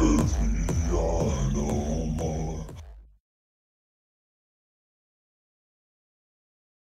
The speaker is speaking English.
Elviano.